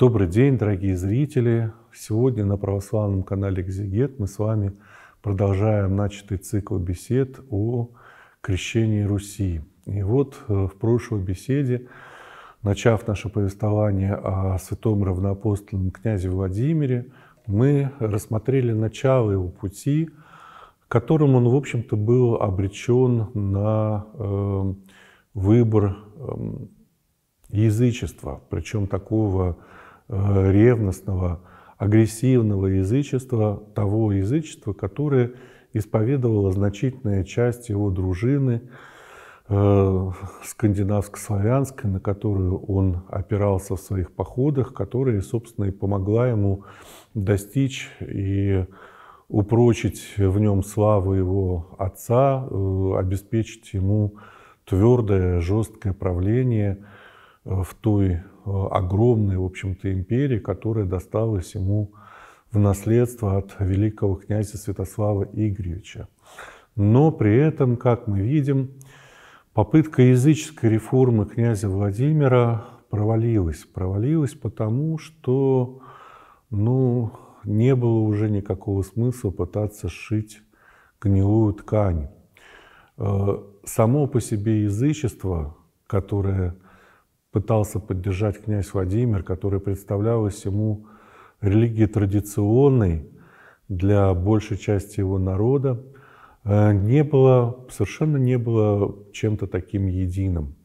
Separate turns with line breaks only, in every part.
Добрый день, дорогие зрители! Сегодня на православном канале «Экзегет» мы с вами продолжаем начатый цикл бесед о крещении Руси. И вот э, в прошлой беседе, начав наше повествование о святом равноапостольном князе Владимире, мы рассмотрели начало его пути, которым он, в общем-то, был обречен на э, выбор э, язычества, причем такого ревностного, агрессивного язычества, того язычества, которое исповедовала значительная часть его дружины, э, скандинавско-славянской, на которую он опирался в своих походах, которая, собственно, и помогла ему достичь и упрочить в нем славу его отца, э, обеспечить ему твердое, жесткое правление в той Э, огромной, в общем-то, империи, которая досталась ему в наследство от великого князя Святослава Игоревича. Но при этом, как мы видим, попытка языческой реформы князя Владимира провалилась. Провалилась потому, что ну, не было уже никакого смысла пытаться сшить гнилую ткань. Э, само по себе язычество, которое пытался поддержать князь Владимир, который представлялась ему религией традиционной для большей части его народа, э, не было, совершенно не было чем-то таким единым.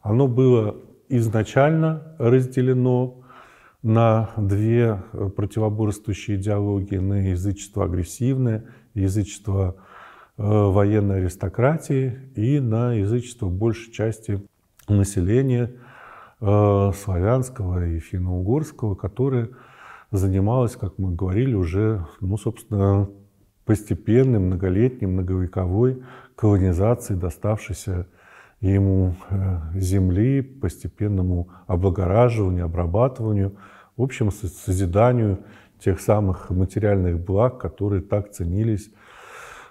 Оно было изначально разделено на две противоборствующие идеологии, на язычество агрессивное, язычество э, военной аристократии и на язычество большей части населения, Э, славянского и финно-угорского, которое занималось, как мы говорили, уже, ну, собственно, постепенной, многолетней, многовековой колонизацией доставшейся ему э, земли, постепенному облагораживанию, обрабатыванию, в общем, созиданию тех самых материальных благ, которые так ценились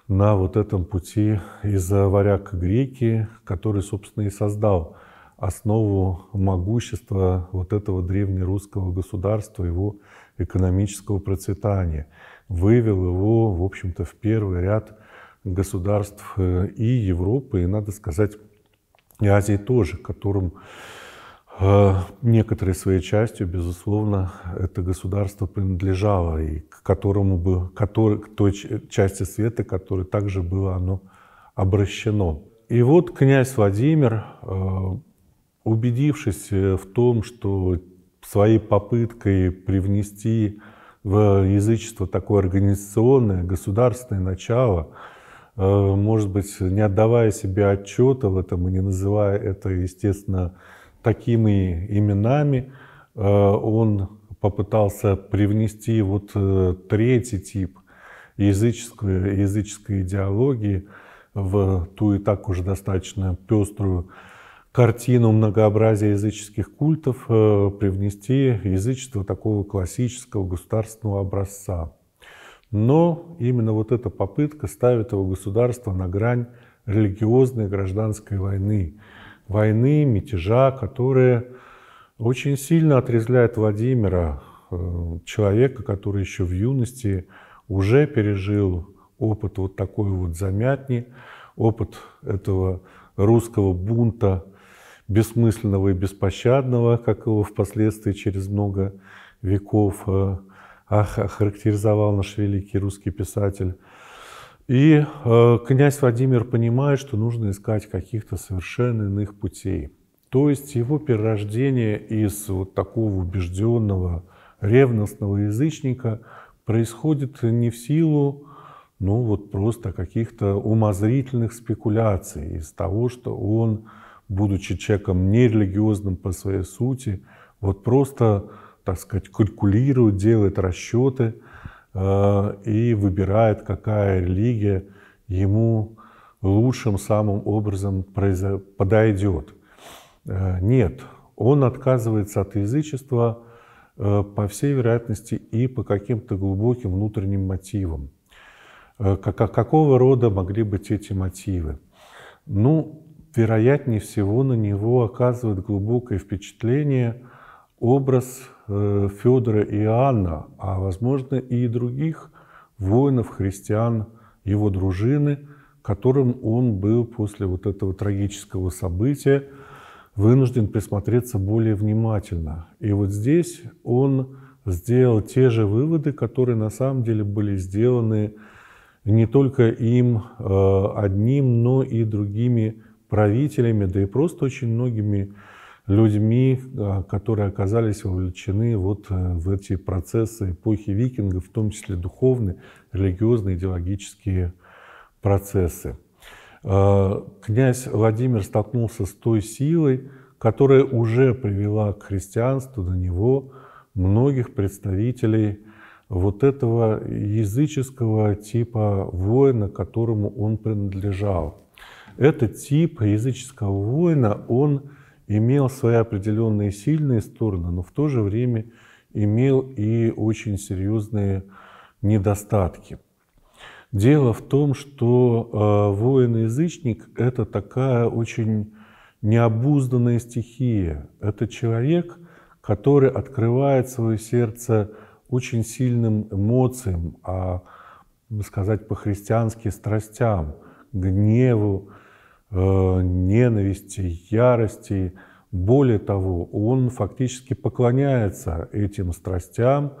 на вот этом пути из варяг греки, который, собственно, и создал основу могущества вот этого древнерусского государства, его экономического процветания. Вывел его, в общем-то, в первый ряд государств э, и Европы, и, надо сказать, и Азии тоже, которым э, некоторой своей частью, безусловно, это государство принадлежало, и к которому бы, который, к той части света, которой также было оно обращено. И вот князь Владимир э, Убедившись э, в том, что своей попыткой привнести в язычество такое организационное, государственное начало, э, может быть, не отдавая себе отчета в этом и не называя это, естественно, такими именами, э, он попытался привнести вот третий тип языческой, языческой идеологии в ту и так уже достаточно пеструю картину многообразия языческих культов э, привнести язычество такого классического государственного образца. Но именно вот эта попытка ставит его государство на грань религиозной гражданской войны. Войны, мятежа, которая очень сильно отрезвляет Владимира, э, человека, который еще в юности уже пережил опыт вот такой вот замятни, опыт этого русского бунта бессмысленного и беспощадного, как его впоследствии через много веков э, охарактеризовал наш великий русский писатель. И э, князь Владимир понимает, что нужно искать каких-то совершенно иных путей. То есть его перерождение из вот такого убежденного, ревностного язычника происходит не в силу, ну вот просто каких-то умозрительных спекуляций, из того, что он будучи человеком нерелигиозным по своей сути, вот просто, так сказать, калькулирует, делает расчеты э, и выбирает, какая религия ему лучшим самым образом подойдет. Э, нет, он отказывается от язычества э, по всей вероятности и по каким-то глубоким внутренним мотивам. Какого рода могли быть эти мотивы? Ну, вероятнее всего на него оказывает глубокое впечатление образ э, Федора и Иоанна, а возможно и других воинов, христиан, его дружины, которым он был после вот этого трагического события вынужден присмотреться более внимательно. И вот здесь он сделал те же выводы, которые на самом деле были сделаны не только им э, одним, но и другими правителями, да и просто очень многими людьми, э, которые оказались вовлечены вот э, в эти процессы эпохи викингов, в том числе духовные, религиозные, идеологические процессы. Князь Владимир столкнулся с той силой, которая уже привела к христианству до него многих представителей вот этого языческого типа воина, которому он принадлежал. Этот тип языческого воина, он имел свои определенные сильные стороны, но в то же время имел и очень серьезные недостатки. Дело в том, что э, воин-язычник – это такая очень необузданная стихия. Это человек, который открывает свое сердце очень сильным эмоциям, а сказать по-христиански страстям, гневу, ненависти, ярости. Более того, он фактически поклоняется этим страстям,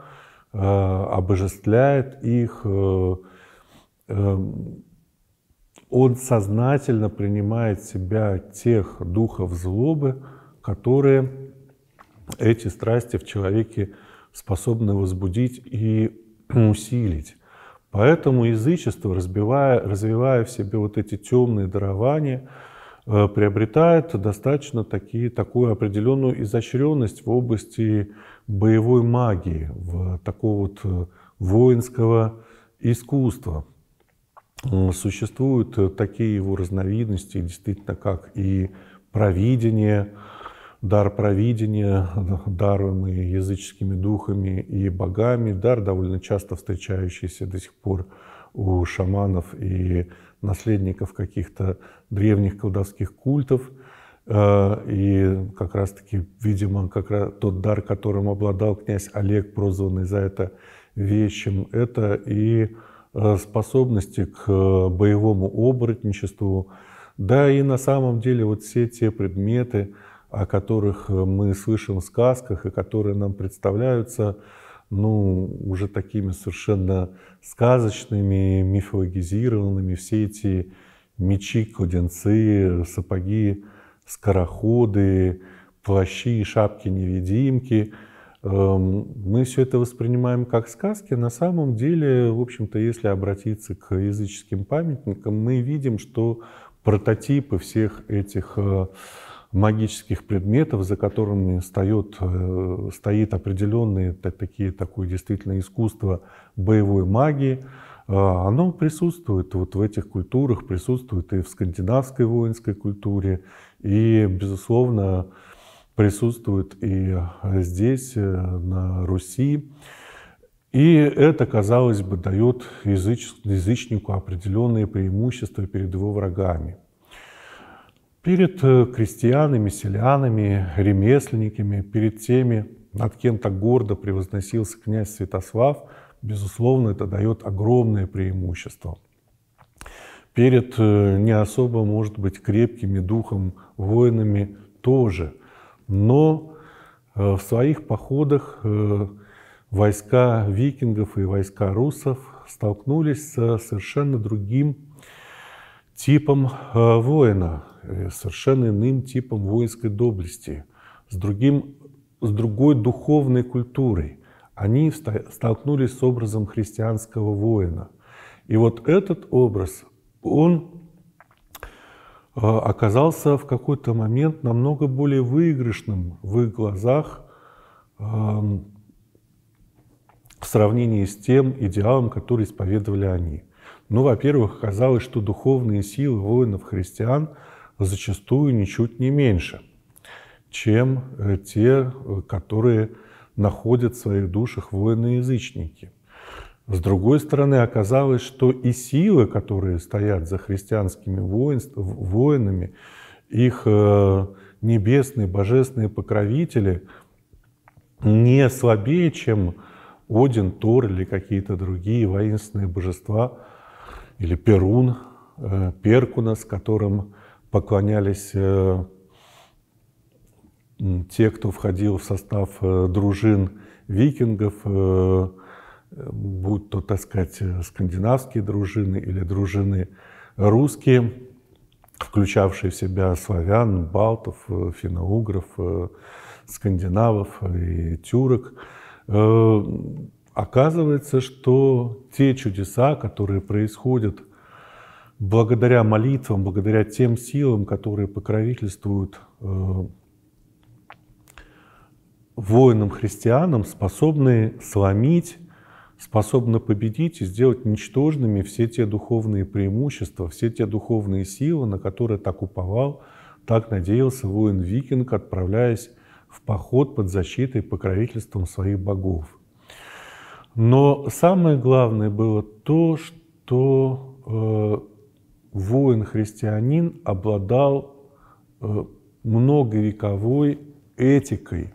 э, обожествляет их, э, он сознательно принимает в себя тех духов злобы, которые эти страсти в человеке способны возбудить и усилить. Поэтому язычество, разбивая, развивая в себе вот эти темные дарования, э, приобретает достаточно такие, такую определенную изощренность в области боевой магии, в такого вот э, воинского искусства. Существуют такие его разновидности, действительно, как и провидение, дар провидения, даруемый языческими духами и богами, дар довольно часто встречающийся до сих пор у шаманов и наследников каких-то древних колдовских культов. Э, и как раз-таки, видимо, как раз тот дар, которым обладал князь Олег, прозванный за это вещим, это и э, способности к боевому оборотничеству. Да и на самом деле вот все те предметы, о которых э, мы слышим в сказках и которые нам представляются ну, уже такими совершенно сказочными, мифологизированными. Все эти мечи, кладенцы, сапоги, скороходы, плащи и шапки-невидимки. Эм, мы все это воспринимаем как сказки. На самом деле, в общем-то, если обратиться к языческим памятникам, мы видим, что прототипы всех этих э, магических предметов, за которыми стоит, э, стоит определенное такие, такое действительно искусство боевой магии, э, оно присутствует вот в этих культурах, присутствует и в скандинавской воинской культуре, и, безусловно, присутствует и здесь, э, на Руси. И это, казалось бы, дает языч, язычнику определенные преимущества перед его врагами. Перед э, крестьянами, селянами, ремесленниками, перед теми, над кем то гордо превозносился князь Святослав, безусловно, это дает огромное преимущество. Перед э, не особо, может быть, крепкими духом воинами тоже. Но э, в своих походах войска викингов и войска русов столкнулись с совершенно другим типом воина, совершенно иным типом воинской доблести, с, другим, с другой духовной культурой. Они столкнулись с образом христианского воина. И вот этот образ, он э, оказался в какой-то момент намного более выигрышным в их глазах эм, в сравнении с тем идеалом, который исповедовали они. Ну, во-первых, оказалось, что духовные силы воинов-христиан – зачастую ничуть не меньше, чем э, те, э, которые находят в своих душах воины-язычники. С другой стороны, оказалось, что и силы, которые стоят за христианскими воинами, их э, небесные, божественные покровители, не слабее, чем Один, Тор или какие-то другие воинственные божества, или Перун, э, Перкунас, которым поклонялись э, те, кто входил в состав э, дружин викингов, будь то, так сказать, скандинавские дружины или дружины русские, включавшие в себя славян, балтов, финно-угров, скандинавов и тюрок. Оказывается, что те чудеса, которые происходят благодаря молитвам, благодаря тем силам, которые покровительствуют э, воинам-христианам, способны сломить, способны победить и сделать ничтожными все те духовные преимущества, все те духовные силы, на которые так уповал, так надеялся воин-викинг, отправляясь в поход под защитой и покровительством своих богов. Но самое главное было то, что э, воин-христианин обладал э, многовековой этикой,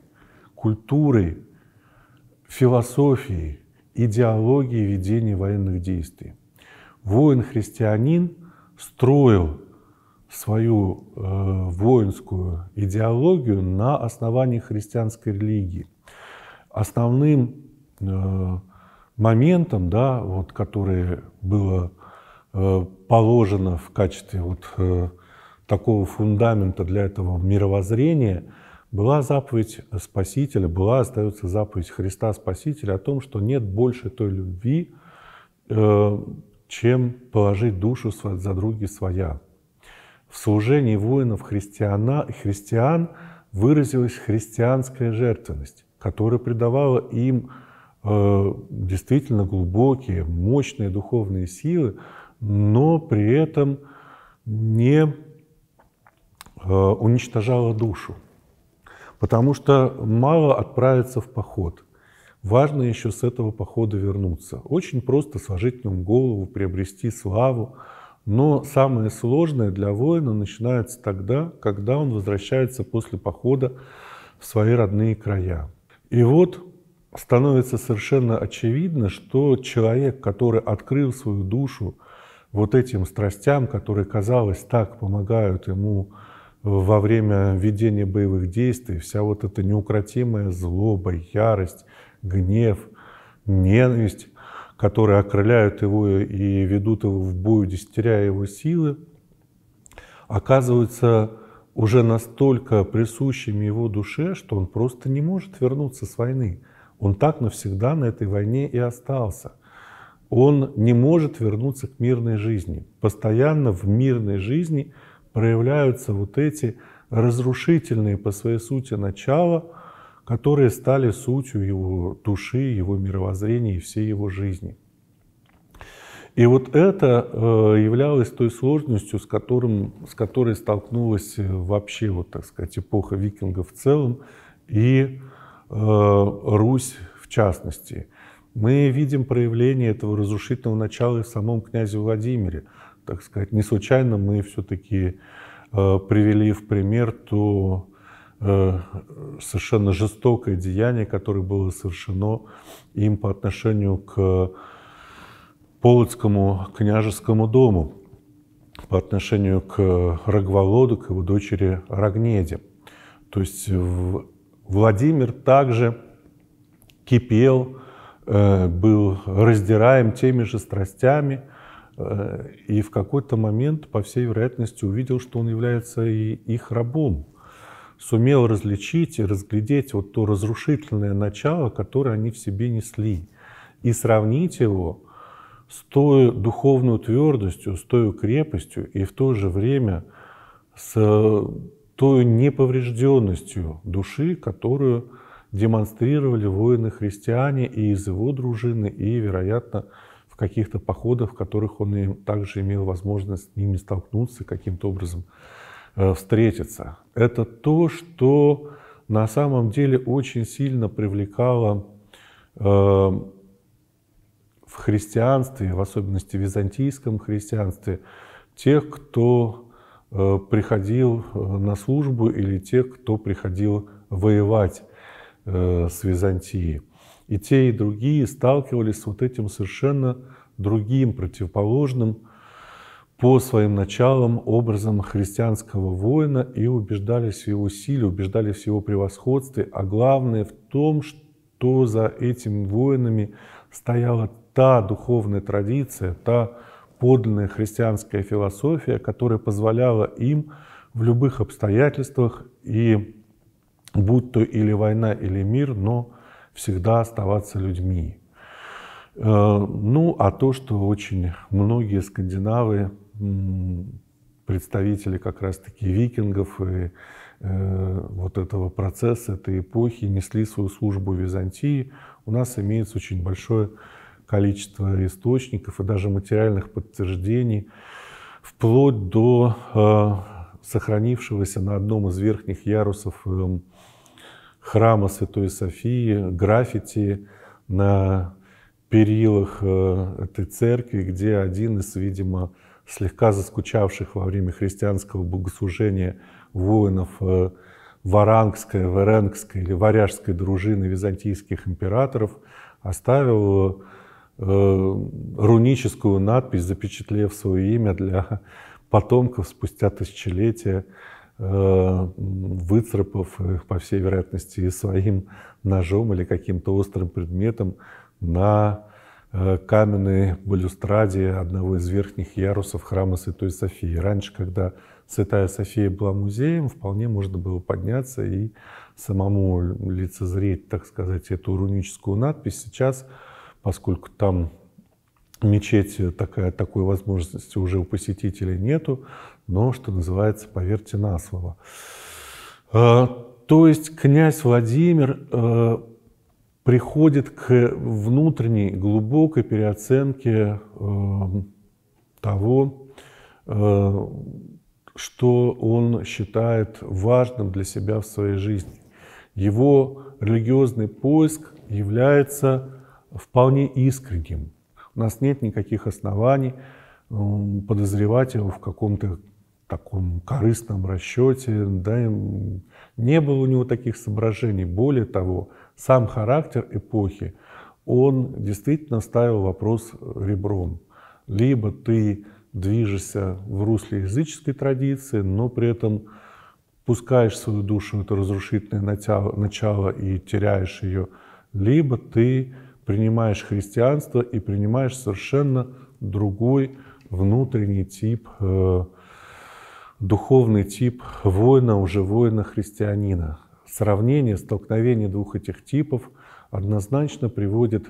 культурой, философией, идеологией ведения военных действий. Воин-христианин строил свою э, воинскую идеологию на основании христианской религии. Основным э, моментом, да, вот, которое было положено в качестве вот, э, такого фундамента для этого мировоззрения, была заповедь Спасителя, была, остается заповедь Христа Спасителя о том, что нет больше той любви, э, чем положить душу за други своя. В служении воинов христиана, христиан выразилась христианская жертвенность, которая придавала им Э, действительно глубокие, мощные духовные силы, но при этом не э, уничтожала душу. Потому что мало отправиться в поход. Важно еще с этого похода вернуться. Очень просто сложить в нем голову, приобрести славу. Но самое сложное для воина начинается тогда, когда он возвращается после похода в свои родные края. И вот становится совершенно очевидно, что человек, который открыл свою душу вот этим страстям, которые, казалось, так помогают ему во время ведения боевых действий, вся вот эта неукротимая злоба, ярость, гнев, ненависть, которые окрыляют его и ведут его в бой, удестеряя его силы, оказываются уже настолько присущими его душе, что он просто не может вернуться с войны. Он так навсегда на этой войне и остался. Он не может вернуться к мирной жизни. Постоянно в мирной жизни проявляются вот эти разрушительные по своей сути начала, которые стали сутью его души, его мировоззрения и всей его жизни. И вот это э, являлось той сложностью, с, которым, с которой столкнулась вообще, вот, так сказать, эпоха викингов в целом и Э, Русь в частности. Мы видим проявление этого разрушительного начала и в самом князе Владимире. Так сказать, не случайно мы все-таки э, привели в пример то э, совершенно жестокое деяние, которое было совершено им по отношению к Полоцкому княжескому дому, по отношению к Рогволоду, к его дочери Рогнеде. То есть Владимир также кипел, был раздираем теми же страстями, э, и в какой-то момент, по всей вероятности, увидел, что он является и их рабом. Сумел различить и разглядеть вот то разрушительное начало, которое они в себе несли, и сравнить его с той духовной твердостью, с той крепостью, и в то же время с той неповрежденностью души, которую демонстрировали воины-христиане и из его дружины, и, вероятно, в каких-то походах, в которых он и также имел возможность с ними столкнуться, каким-то образом э, встретиться. Это то, что на самом деле очень сильно привлекало э, в христианстве, в особенности в византийском христианстве, тех, кто Э, приходил на службу или тех, кто приходил воевать с Византией. И те, и другие сталкивались с вот этим совершенно другим, противоположным по своим началам образом христианского воина и убеждались в его силе, убеждались в его превосходстве, а главное в том, что за этими воинами стояла та духовная традиция, та подлинная христианская философия, которая позволяла им в любых обстоятельствах, и будь то или война, или мир, но всегда оставаться людьми. Э, ну, а то, что очень многие скандинавы, представители как раз-таки викингов и э, вот этого процесса, этой эпохи, несли свою службу в Византии, у нас имеется очень большое количество источников и даже материальных подтверждений, вплоть до э, сохранившегося на одном из верхних ярусов э, храма Святой Софии граффити на перилах э, этой церкви, где один из, видимо, слегка заскучавших во время христианского богослужения воинов э, варангской, веренгской или варяжской дружины византийских императоров оставил э, руническую надпись, запечатлев свое имя для потомков спустя тысячелетия выцарапав их, по всей вероятности, своим ножом или каким-то острым предметом на э, каменной балюстраде одного из верхних ярусов храма Святой Софии. Раньше, когда Святая София была музеем, вполне можно было подняться и самому лицезреть, так сказать, эту руническую надпись. Сейчас, поскольку там мечеть такая, такой возможности уже у посетителей нету, но, что называется, поверьте на слово. А, то есть князь Владимир а, приходит к внутренней глубокой переоценке а, того, что он считает важным для себя в своей жизни. Его религиозный поиск является вполне искренним. У нас нет никаких оснований подозревать его в каком-то таком корыстном расчете, да, не было у него таких соображений. Более того, сам характер эпохи, он действительно ставил вопрос ребром. Либо ты движешься в русле языческой традиции, но при этом пускаешь свою душу в это разрушительное начало, и теряешь ее, либо ты принимаешь христианство и принимаешь совершенно другой внутренний тип э, духовный тип воина, уже воина-христианина. Сравнение, столкновение двух этих типов однозначно приводит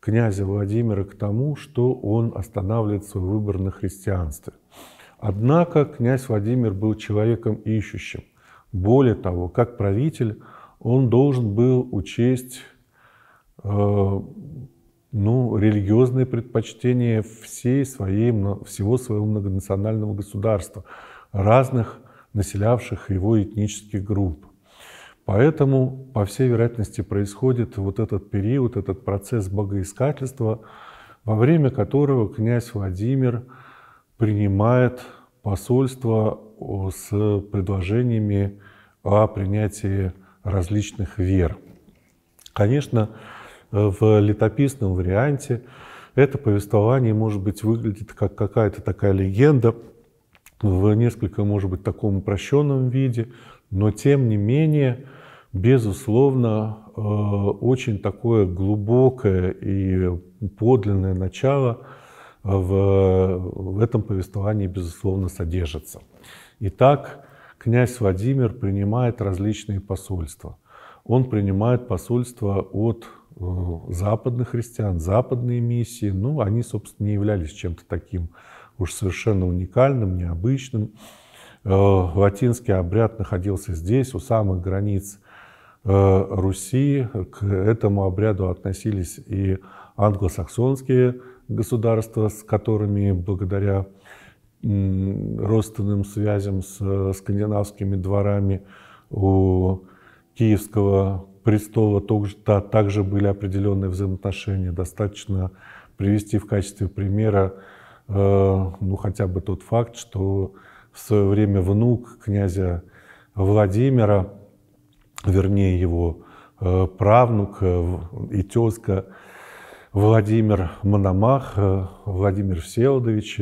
князя Владимира к тому, что он останавливает свой выбор на христианстве. Однако князь Владимир был человеком ищущим. Более того, как правитель, он должен был учесть э, ну, религиозные предпочтения всей своей, всего своего многонационального государства – разных населявших его этнических групп. Поэтому, по всей вероятности, происходит вот этот период, этот процесс богоискательства, во время которого князь Владимир принимает посольство с предложениями о принятии различных вер. Конечно, в летописном варианте это повествование, может быть, выглядит как какая-то такая легенда, в несколько, может быть, таком упрощенном виде, но тем не менее, безусловно, э, очень такое глубокое и подлинное начало в, в этом повествовании, безусловно, содержится. Итак, князь Владимир принимает различные посольства. Он принимает посольства от э, западных христиан, западные миссии. Ну, они, собственно, не являлись чем-то таким уж совершенно уникальным, необычным. Э, латинский обряд находился здесь, у самых границ э, Руси. К этому обряду относились и англосаксонские государства, с которыми благодаря родственным связям с э, скандинавскими дворами у киевского престола также были определенные взаимоотношения. Достаточно привести в качестве примера ну, хотя бы тот факт, что в свое время внук князя Владимира, вернее его правнук и тезка Владимир Мономах, Владимир Всеволодович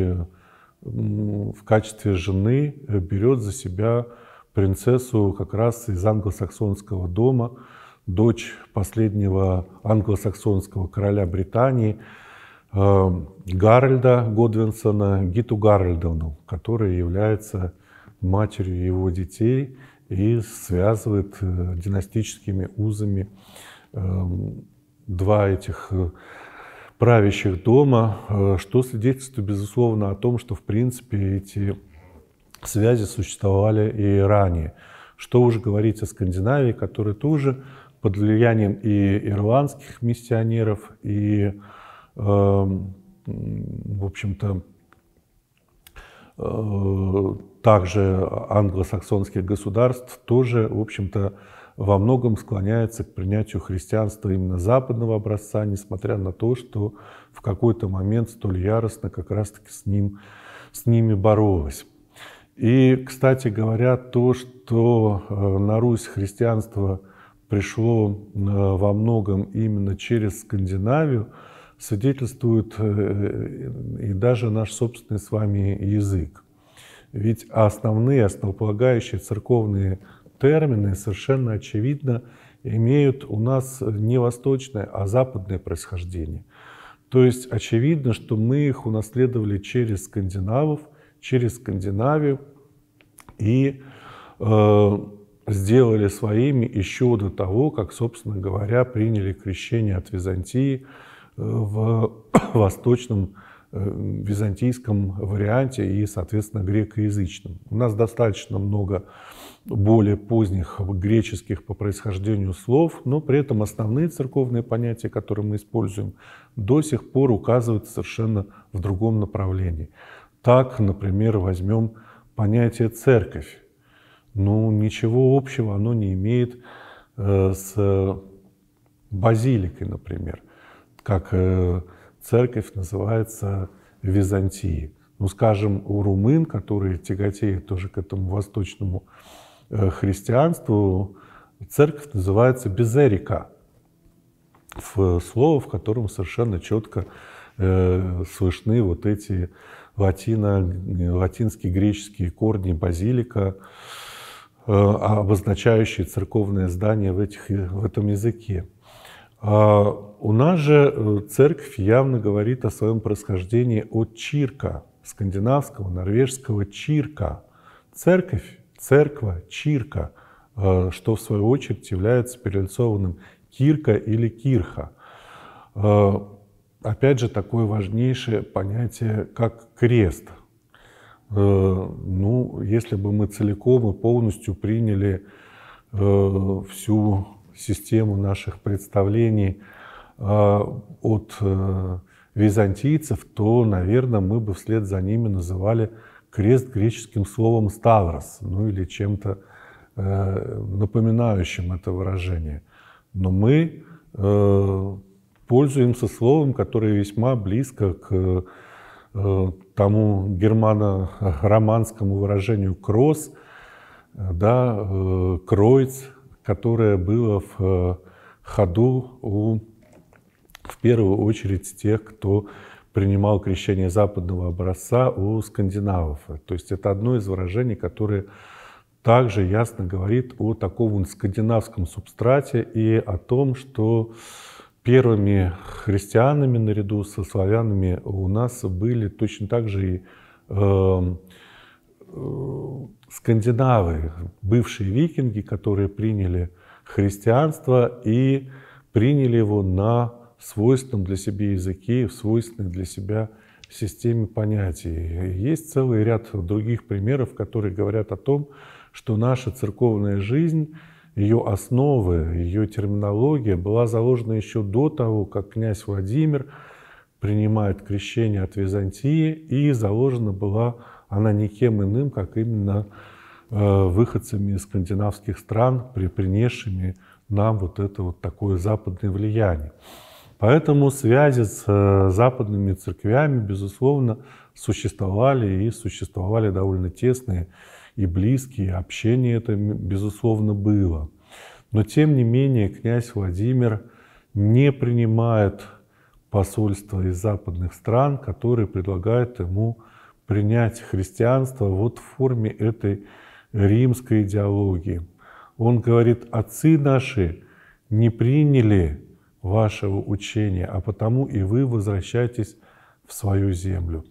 в качестве жены берет за себя принцессу как раз из англосаксонского дома, дочь последнего англосаксонского короля Британии э, Гарольда Годвинсона, Гиту Гарольдовну, которая является матерью его детей и связывает э, династическими узами э, два этих правящих дома, что свидетельствует, безусловно, о том, что, в принципе, эти связи существовали и ранее. Что уже говорить о Скандинавии, которая тоже под влиянием и ирландских миссионеров, и, э, в общем-то, э, также англосаксонских государств тоже, в общем-то, во многом склоняется к принятию христианства именно западного образца, несмотря на то, что в какой-то момент столь яростно как раз-таки с, ним, с ними боролась. И, кстати говоря, то, что э, на Русь христианство – пришло э, во многом именно через Скандинавию, свидетельствует э, и даже наш собственный с вами язык. Ведь основные, основополагающие церковные термины совершенно очевидно имеют у нас не восточное, а западное происхождение. То есть очевидно, что мы их унаследовали через скандинавов, через Скандинавию, и э, сделали своими еще до того, как, собственно говоря, приняли крещение от Византии в восточном э, византийском варианте и, соответственно, грекоязычном. У нас достаточно много более поздних греческих по происхождению слов, но при этом основные церковные понятия, которые мы используем, до сих пор указывают совершенно в другом направлении. Так, например, возьмем понятие «церковь» ну, ничего общего оно не имеет э, с базиликой, например, как э, церковь называется в Византии. Ну, скажем, у румын, которые тяготеют тоже к этому восточному э, христианству, церковь называется Безерика, в слово, в котором совершенно четко слышны вот эти латино, латинские греческие корни базилика, Э, обозначающие церковное здание в, этих, в этом языке. А у нас же э, церковь явно говорит о своем происхождении от чирка, скандинавского, норвежского чирка. Церковь, церква, чирка, э, что в свою очередь является перелицованным кирка или кирха. Опять же, такое важнейшее понятие, как крест – Э, ну, если бы мы целиком и полностью приняли э, всю систему наших представлений э, от византийцев, то, наверное, мы бы вслед за ними называли крест греческим словом «ставрос», ну или чем-то напоминающим это выражение. Но мы пользуемся словом, которое весьма близко к Э, тому германо-романскому выражению «кросс», да, э, «кройц», которое было в э, ходу у, в первую очередь, тех, кто принимал крещение западного образца у скандинавов. То есть это одно из выражений, которое также ясно говорит о таком скандинавском субстрате и о том, что первыми христианами наряду со славянами у нас были точно так же и э, скандинавы, бывшие викинги, которые приняли христианство и приняли его на свойственном для себя языке, в свойственной для себя системе понятий. Есть целый ряд других примеров, которые говорят о том, что наша церковная жизнь ее основы, ее терминология была заложена еще до того, как князь Владимир принимает крещение от Византии, и заложена была она никем иным, как именно э, выходцами из скандинавских стран, при, принесшими нам вот это вот такое западное влияние. Поэтому связи с э, западными церквями, безусловно, существовали и существовали довольно тесные и близкие, общение это, безусловно, было. Но тем не менее князь Владимир не принимает посольства из западных стран, которые предлагают ему принять христианство вот в форме этой римской идеологии. Он говорит, отцы наши не приняли вашего учения, а потому и вы возвращайтесь в свою землю.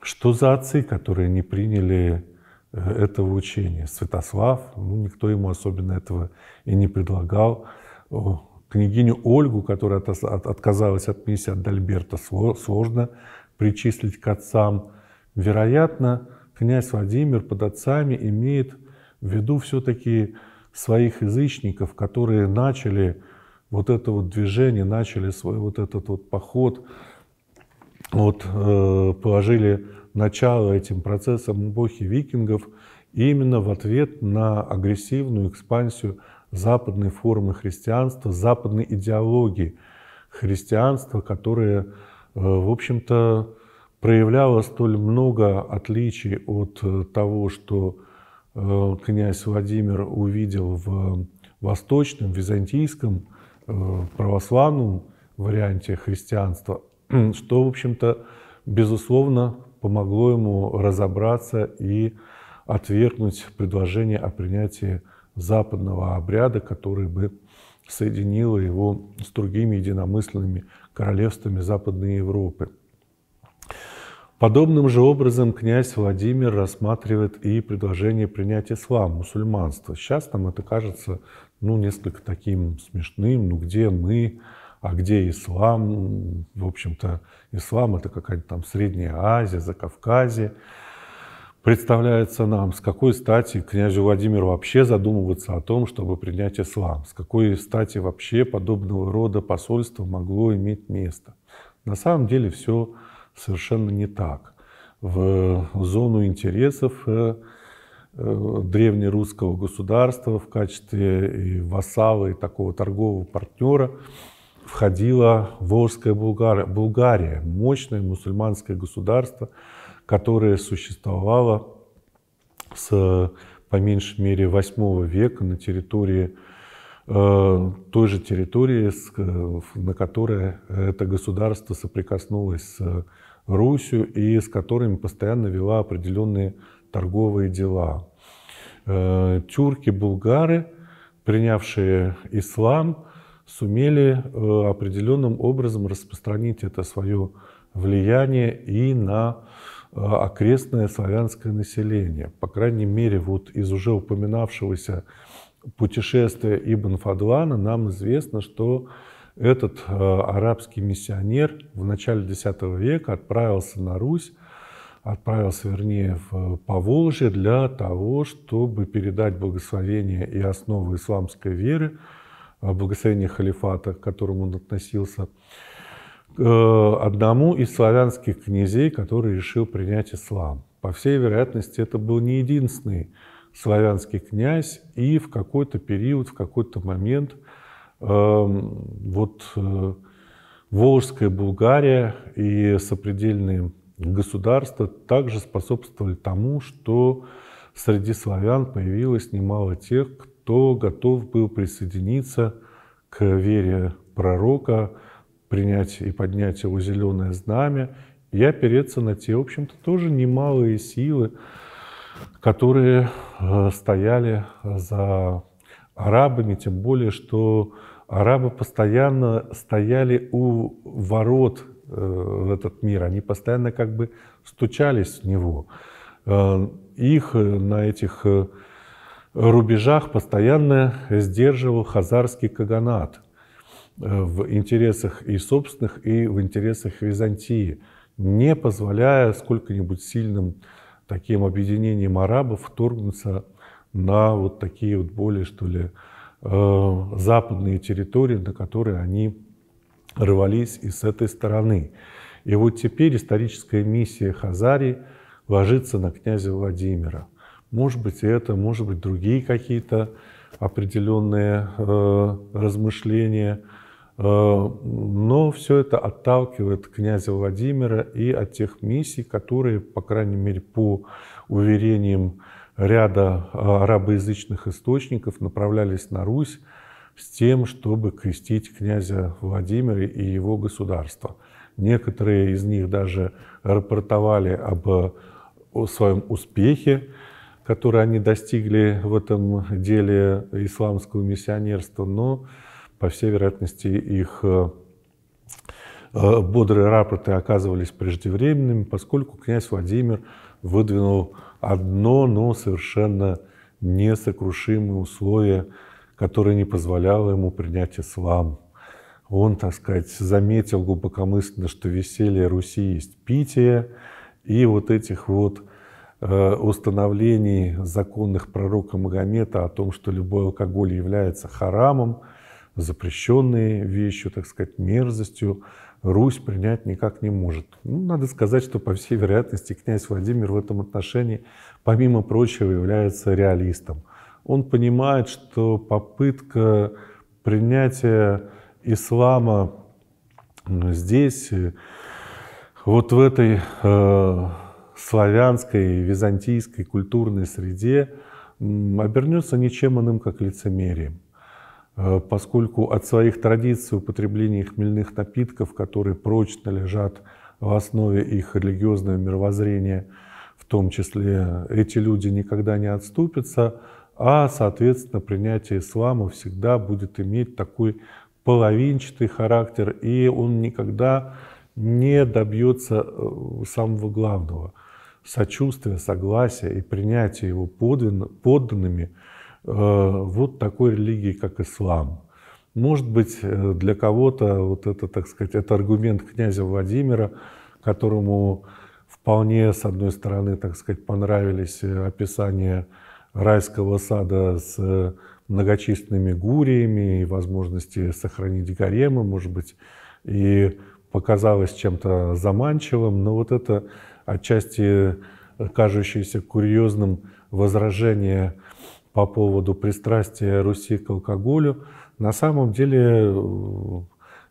Что за отцы, которые не приняли э, этого учения? Святослав, ну, никто ему особенно этого и не предлагал. Княгиню Ольгу, которая отказалась от миссии от Дальберта, сложно причислить к отцам. Вероятно, князь Владимир под отцами имеет в виду все-таки своих язычников, которые начали вот это вот движение, начали свой вот этот вот поход, вот, э, положили начало этим процессам эпохи викингов именно в ответ на агрессивную экспансию западной формы христианства, западной идеологии христианства, которая, в общем-то, проявляла столь много отличий от э, того, что князь Владимир увидел в восточном, византийском Э, православном варианте христианства, что, в общем-то, безусловно, помогло ему разобраться и отвергнуть предложение о принятии западного обряда, который бы соединило его с другими единомысленными королевствами Западной Европы. Подобным же образом князь Владимир рассматривает и предложение принять ислам, мусульманство. Сейчас нам это кажется ну, несколько таким смешным, ну, где мы, а где ислам? В общем-то, ислам — это какая-то там Средняя Азия, Закавказье. Представляется нам, с какой стати князю Владимиру вообще задумываться о том, чтобы принять ислам? С какой стати вообще подобного рода посольство могло иметь место? На самом деле все совершенно не так. В зону интересов э, э, древнерусского государства в качестве и вассала и такого торгового партнера входила Волжская Булгария, Булгария, мощное мусульманское государство, которое существовало с, по меньшей мере, 8 века на территории Э, той же территории, на которой это государство соприкоснулось с Русью и с которыми постоянно вела определенные торговые дела. Э, тюрки, булгары, принявшие ислам, сумели э, определенным образом распространить это свое влияние и на окрестное славянское население. По крайней мере, вот из уже упоминавшегося путешествия Ибн Фадлана нам известно, что этот э, арабский миссионер в начале X века отправился на Русь, отправился, вернее, в Поволжье для того, чтобы передать благословение и основы исламской веры, э, благословение халифата, к которому он относился, э, одному из славянских князей, который решил принять ислам. По всей вероятности, это был не единственный славянский князь, и в какой-то период, в какой-то момент э, вот э, Волжская Булгария и сопредельные государства также способствовали тому, что среди славян появилось немало тех, кто готов был присоединиться к вере пророка, принять и поднять его зеленое знамя и опереться на те, в общем-то, тоже немалые силы, которые э, стояли за арабами, тем более, что арабы постоянно стояли у ворот э, в этот мир, они постоянно как бы стучались в него. Э, их на этих рубежах постоянно сдерживал хазарский каганат в интересах и собственных, и в интересах Византии, не позволяя сколько-нибудь сильным таким объединением арабов вторгнуться на вот такие вот более, что ли, э, западные территории, на которые они рвались и с этой стороны. И вот теперь историческая миссия Хазарии ложится на князя Владимира. Может быть, это, может быть, другие какие-то определенные э, размышления – Э, но все это отталкивает князя Владимира и от тех миссий, которые, по крайней мере, по уверениям ряда арабоязычных источников направлялись на Русь с тем, чтобы крестить князя Владимира и его государство. Некоторые из них даже рапортовали об о своем успехе, который они достигли в этом деле исламского миссионерства, но, по всей вероятности, их э, э, бодрые рапорты оказывались преждевременными, поскольку князь Владимир выдвинул одно, но совершенно несокрушимое условие, которое не позволяло ему принять ислам. Он, так сказать, заметил глубокомысленно, что веселье Руси есть питие, и вот этих вот э, установлений законных пророка Магомета о том, что любой алкоголь является харамом, запрещенной вещью, так сказать, мерзостью, Русь принять никак не может. Ну, надо сказать, что, по всей вероятности, князь Владимир в этом отношении, помимо прочего, является реалистом. Он понимает, что попытка принятия ислама здесь, вот в этой э, славянской, византийской культурной среде, обернется ничем иным, как лицемерием. Э, поскольку от своих традиций употребления хмельных напитков, которые прочно лежат в основе их религиозного мировоззрения, в том числе эти люди никогда не отступятся, а, соответственно, принятие ислама всегда будет иметь такой половинчатый характер, и он никогда не добьется э, самого главного – сочувствия, согласия и принятия его подданными – вот такой религии, как ислам. Может быть, э, для кого-то вот это, так сказать, это аргумент князя Владимира, которому вполне, с одной стороны, так сказать, понравились э, описания райского сада с многочисленными гуриями и возможности сохранить гаремы, может быть, и показалось чем-то заманчивым, но вот это отчасти кажущееся курьезным возражение по поводу пристрастия Руси к алкоголю, на самом деле э,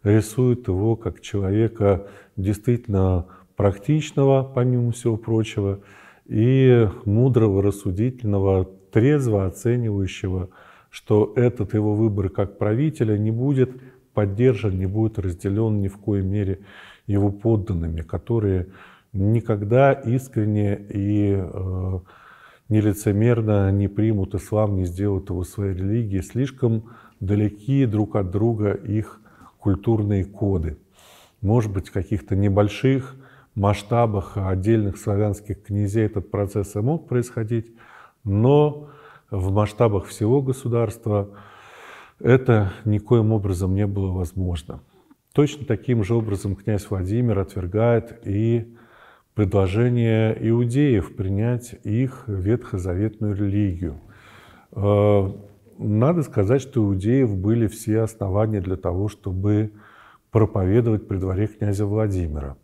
рисует его как человека действительно практичного, помимо всего прочего, и мудрого, рассудительного, трезво оценивающего, что этот его выбор как правителя не будет поддержан, не будет разделен ни в коей мере его подданными, которые никогда искренне и э, нелицемерно не примут ислам, не сделают его своей религией. Слишком далеки друг от друга их культурные коды. Может быть, в каких-то небольших масштабах отдельных славянских князей этот процесс и мог происходить, но в масштабах всего государства это никоим образом не было возможно. Точно таким же образом князь Владимир отвергает и предложение иудеев принять их ветхозаветную религию. Э, надо сказать, что иудеев были все основания для того, чтобы проповедовать при дворе князя Владимира.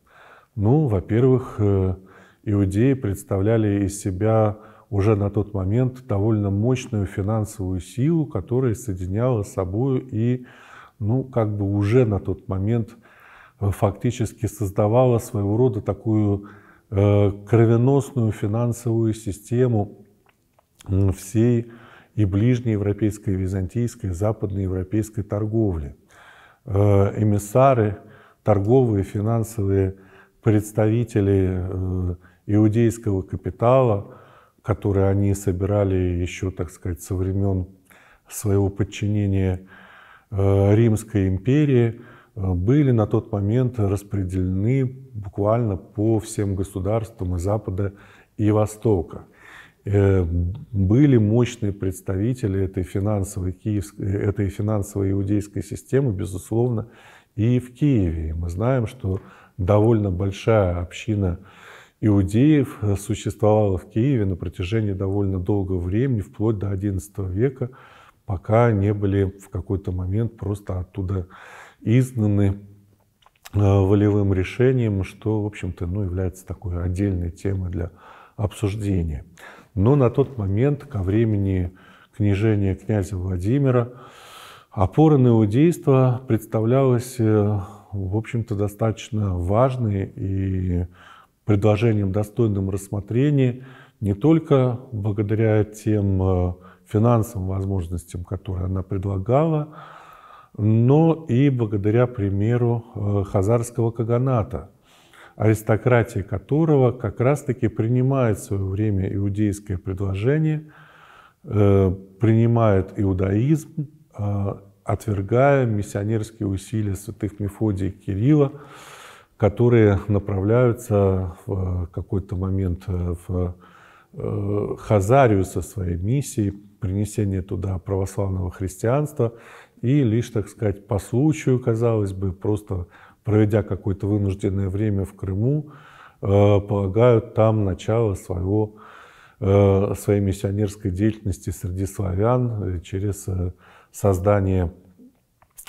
Ну, во-первых, э, иудеи представляли из себя уже на тот момент довольно мощную финансовую силу, которая соединяла с собой и, ну, как бы уже на тот момент фактически создавала своего рода такую э, кровеносную финансовую систему всей и ближнеевропейской, и византийской, и западноевропейской торговли. Э, эмиссары, торговые, финансовые представители э, иудейского капитала, которые они собирали еще, так сказать, со времен своего подчинения Римской империи – Э, были на тот момент распределены буквально по всем государствам и Запада, и Востока. Э, были мощные представители этой финансовой, киевской, этой финансовой иудейской системы, безусловно, и в Киеве. Мы знаем, что довольно большая община иудеев э, существовала в Киеве на протяжении довольно долгого времени, вплоть до XI века, пока не были в какой-то момент просто оттуда изгнаны волевым решением, что, в общем-то, ну, является такой отдельной темой для обсуждения. Но на тот момент, ко времени княжения князя Владимира, опора на иудейство представлялась, э, в общем-то, достаточно важной и предложением достойным рассмотрения, не только благодаря тем э, финансовым возможностям, которые она предлагала, но и благодаря примеру э, хазарского каганата, аристократия которого как раз-таки принимает в свое время иудейское предложение, э, принимает иудаизм, отвергая миссионерские усилия святых Мефодия и Кирилла, которые направляются в какой-то момент в Э, Хазарию со своей миссией принесения туда православного христианства и лишь, так сказать, по случаю, казалось бы, просто проведя какое-то вынужденное время в Крыму, э, полагают там начало своего, э, своей миссионерской деятельности среди славян через создание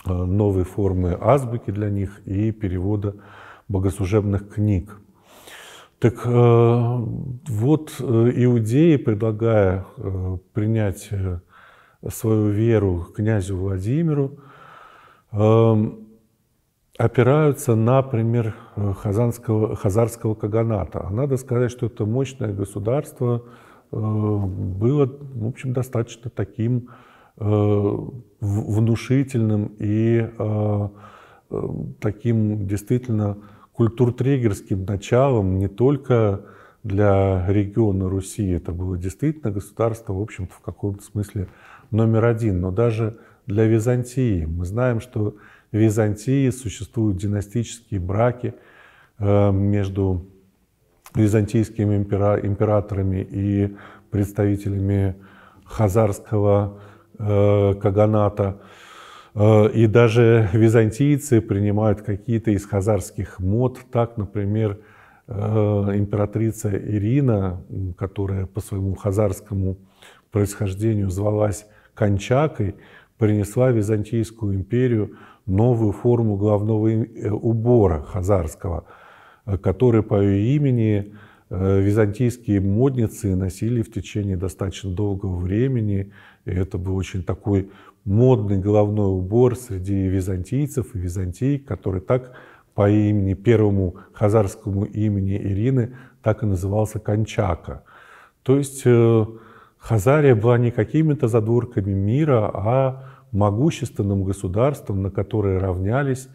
новой формы азбуки для них и перевода богослужебных книг. Так э, вот, э, иудеи, предлагая э, принять свою веру князю Владимиру, опираются на пример хазанского, хазарского каганата. А надо сказать, что это мощное государство было, в общем, достаточно таким внушительным и таким действительно культуртрегерским началом не только для региона Руси. Это было действительно государство, в общем-то, в каком-то смысле номер один, но даже для Византии. Мы знаем, что в Византии существуют династические браки э, между византийскими императорами и представителями хазарского э, каганата. Э, и даже византийцы принимают какие-то из хазарских мод. Так, например, императрица Ирина, которая по своему хазарскому происхождению звалась Кончакой, принесла в Византийскую империю новую форму головного э, убора хазарского, который по ее имени византийские модницы носили в течение достаточно долгого времени. И это был очень такой модный головной убор среди византийцев и византий, который так по имени, первому хазарскому имени Ирины, так и назывался Кончака. То есть э, Хазария была не какими-то задворками мира, а могущественным государством, на которое равнялись.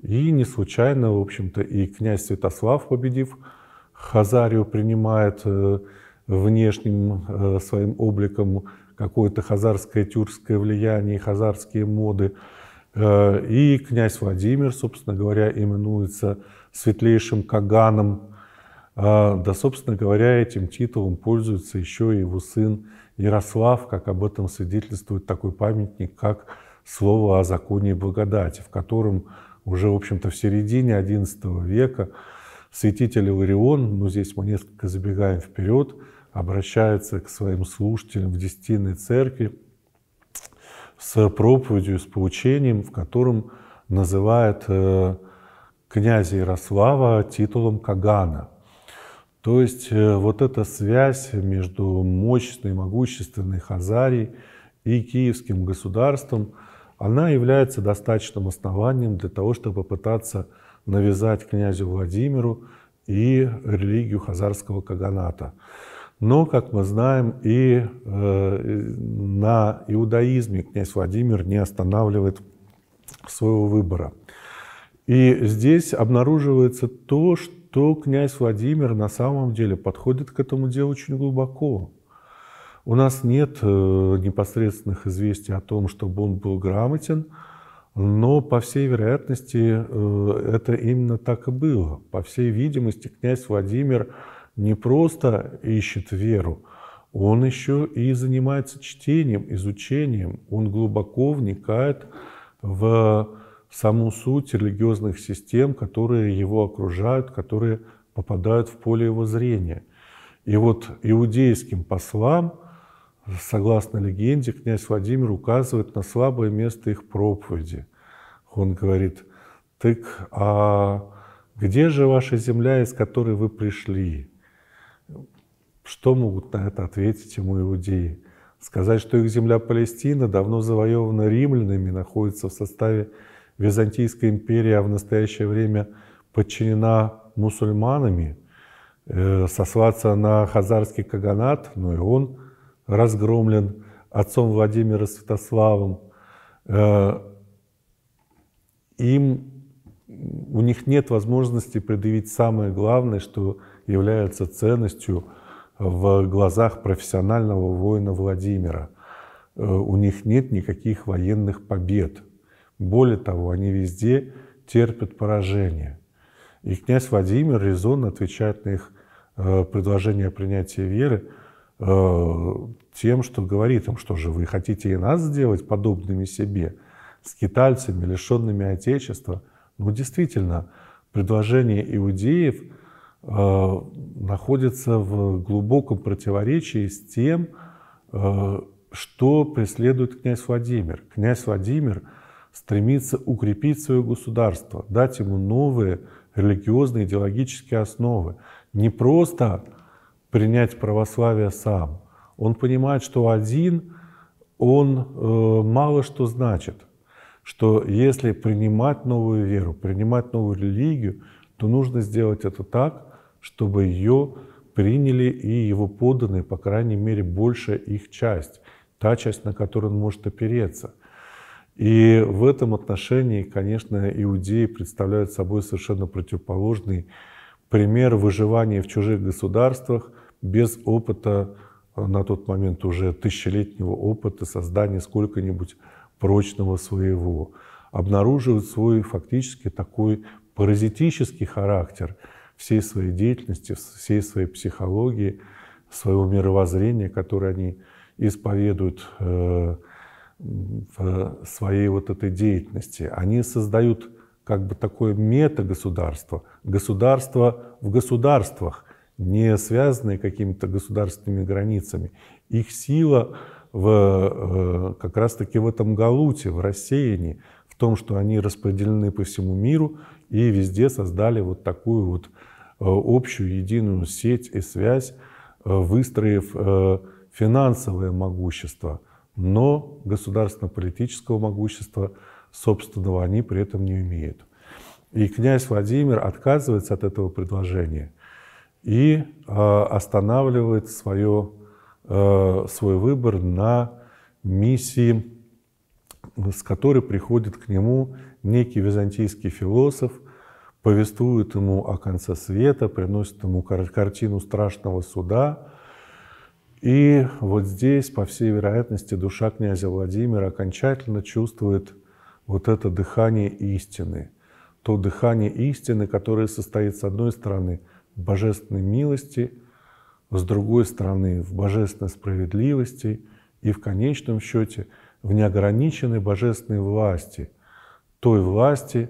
И не случайно, в общем-то, и князь Святослав, победив Хазарию, принимает э, внешним э, своим обликом какое-то хазарское тюркское влияние, хазарские моды. Э, и князь Владимир, собственно говоря, именуется светлейшим Каганом. Э, да, собственно говоря, этим титулом пользуется еще и его сын Ярослав, как об этом свидетельствует такой памятник, как «Слово о законе и благодати», в котором уже, в общем-то, в середине XI века святитель Иларион, ну здесь мы несколько забегаем вперед, обращается к своим слушателям в Десятинной церкви с проповедью, с поучением, в котором называет э, князя Ярослава титулом Кагана. То есть э, вот эта связь между мощной, могущественной Хазарией и киевским государством, она является достаточным основанием для того, чтобы попытаться навязать князю Владимиру и религию хазарского каганата. Но, как мы знаем, и э, на иудаизме князь Владимир не останавливает своего выбора. И здесь обнаруживается то, что князь Владимир на самом деле подходит к этому делу очень глубоко. У нас нет э, непосредственных известий о том, чтобы он был грамотен, но, по всей вероятности, э, это именно так и было. По всей видимости, князь Владимир не просто ищет веру, он еще и занимается чтением, изучением, он глубоко вникает в саму суть религиозных систем, которые его окружают, которые попадают в поле его зрения. И вот иудейским послам, согласно легенде, князь Владимир указывает на слабое место их проповеди. Он говорит, так а где же ваша земля, из которой вы пришли? Что могут на это ответить ему иудеи? Сказать, что их земля Палестина давно завоевана римлянами, находится в составе Византийской империи, а в настоящее время подчинена мусульманами. э, сослаться на хазарский каганат, но и он разгромлен отцом Владимира Святославом. Э, им, у них нет возможности предъявить самое главное, что является ценностью в глазах профессионального воина Владимира. Э, у них нет никаких военных побед. Более того, они везде терпят поражение. И князь Владимир резонно отвечает на их э, предложение о принятии веры э, тем, что говорит им, что же вы хотите и нас сделать подобными себе, скитальцами, лишенными Отечества. Ну, действительно, предложение иудеев э, находится в глубоком противоречии с тем, что преследует князь Владимир. Князь Владимир стремится укрепить свое государство, дать ему новые религиозные идеологические основы. Не просто принять православие сам. Он понимает, что один, он э, мало что значит. Что если принимать новую веру, принимать новую религию, то нужно сделать это так, чтобы ее приняли и его подданные, по крайней мере, большая их часть, та часть, на которую он может опереться – и в этом отношении, конечно, иудеи представляют собой совершенно противоположный пример выживания в чужих государствах без опыта, на тот момент уже тысячелетнего опыта создания сколько-нибудь прочного своего. Обнаруживают свой фактически такой паразитический характер всей своей деятельности, всей своей психологии, своего мировоззрения, которое они исповедуют э, в своей вот этой деятельности. Они создают как бы такое мета-государство, государство в государствах, не связанные какими-то государственными границами. Их сила в, э, как раз-таки в этом галуте, в рассеянии, в том, что они распределены по всему миру и везде создали вот такую вот э, общую единую сеть и связь, э, выстроив финансовое могущество – но государственно-политического могущества собственного они при этом не имеют. И князь Владимир отказывается от этого предложения и э, останавливает свое, э, свой выбор на миссии, с которой приходит к нему некий византийский философ, повествует ему о конце света, приносит ему картину страшного суда, и вот здесь, по всей вероятности, душа князя Владимира окончательно чувствует вот это дыхание истины. То дыхание истины, которое состоит, с одной стороны, в божественной милости, с другой стороны, в божественной справедливости и в конечном счете в неограниченной божественной власти, той власти,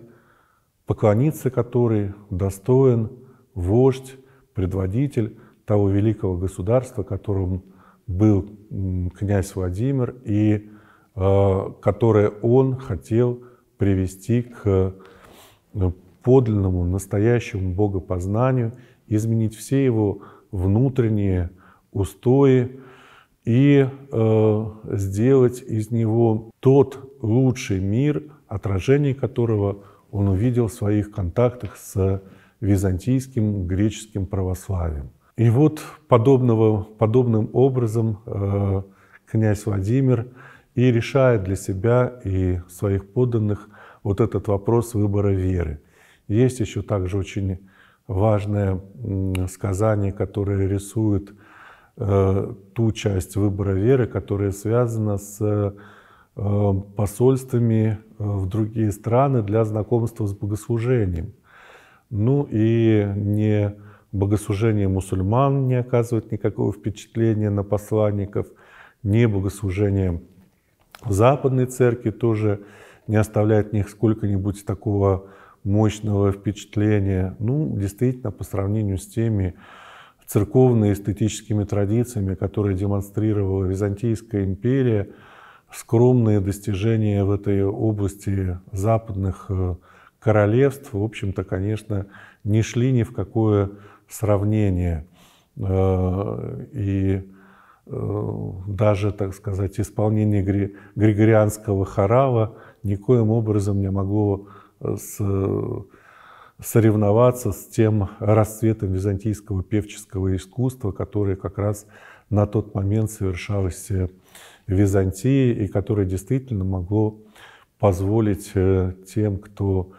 поклониться которой достоин вождь, предводитель того великого государства, которым был князь Владимир, и э, которое он хотел привести к э, подлинному, настоящему богопознанию, изменить все его внутренние устои и э, сделать из него тот лучший мир, отражение которого он увидел в своих контактах с византийским греческим православием. И вот подобного, подобным образом э, князь Владимир и решает для себя и своих подданных вот этот вопрос выбора веры. Есть еще также очень важное сказание, которое рисует э, ту часть выбора веры, которая связана с э, посольствами в другие страны для знакомства с богослужением. Ну и не богослужение мусульман не оказывает никакого впечатления на посланников, ни богослужение западной церкви тоже не оставляет них сколько-нибудь такого мощного впечатления. Ну, действительно, по сравнению с теми церковно-эстетическими традициями, которые демонстрировала Византийская империя, скромные достижения в этой области западных э, королевств, в общем-то, конечно, не шли ни в какое сравнение э, и э, даже, так сказать, исполнение григорианского хорала никоим образом не могло э, соревноваться с тем расцветом византийского певческого искусства, которое как раз на тот момент совершалось в Византии и которое действительно могло позволить тем, кто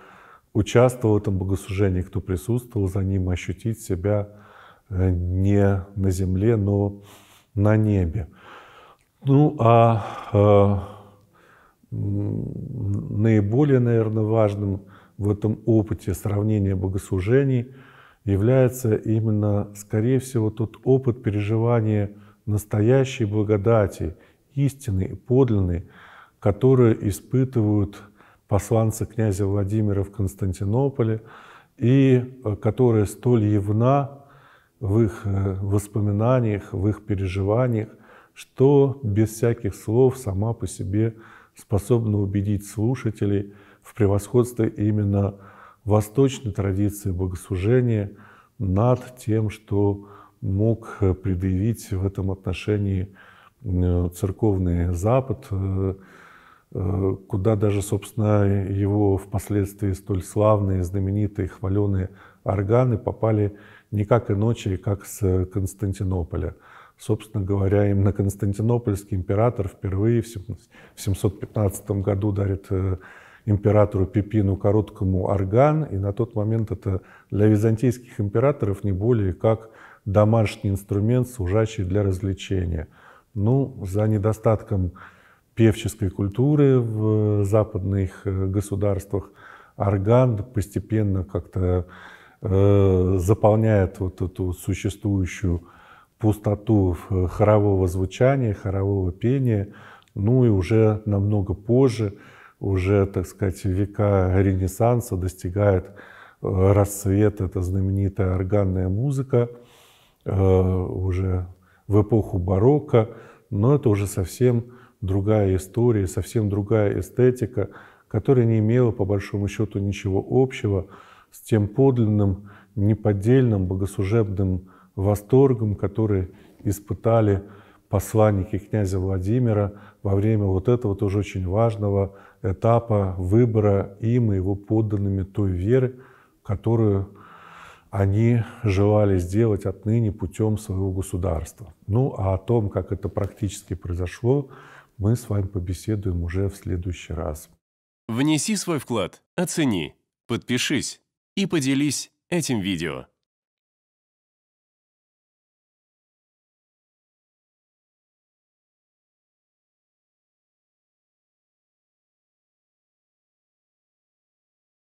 участвовал в этом богослужении, кто присутствовал за ним, ощутить себя э, не на земле, но на небе. Ну, а э, наиболее, наверное, важным в этом опыте сравнения богослужений является именно, скорее всего, тот опыт переживания настоящей благодати, истины, подлинной, которые испытывают посланцы князя Владимира в Константинополе и э, которая столь явна в их э, воспоминаниях, в их переживаниях, что без всяких слов сама по себе способна убедить слушателей в превосходстве именно восточной традиции богослужения над тем, что мог предъявить в этом отношении э, церковный Запад, э, э, куда даже, собственно, его впоследствии столь славные, знаменитые, хваленые органы попали не как иначе, как с Константинополя. Собственно говоря, именно Константинопольский император впервые в 715 году дарит э, императору Пипину Короткому орган, и на тот момент это для византийских императоров не более как домашний инструмент, служащий для развлечения. Ну, за недостатком певческой культуры в западных э, государствах. Орган постепенно как-то э, заполняет вот эту существующую пустоту хорового звучания, хорового пения, ну и уже намного позже, уже, так сказать, века Ренессанса достигает э, расцвет, эта знаменитая органная музыка, э, уже в эпоху барокко, но это уже совсем другая история, совсем другая эстетика, которая не имела, по большому счету, ничего общего с тем подлинным, неподдельным, богослужебным восторгом, который испытали посланники князя Владимира во время вот этого тоже очень важного этапа выбора им и его подданными той веры, которую они желали сделать отныне путем своего государства. Ну а о том, как это практически произошло, мы с вами побеседуем уже в следующий раз.
Внеси свой вклад, оцени, подпишись и поделись этим видео.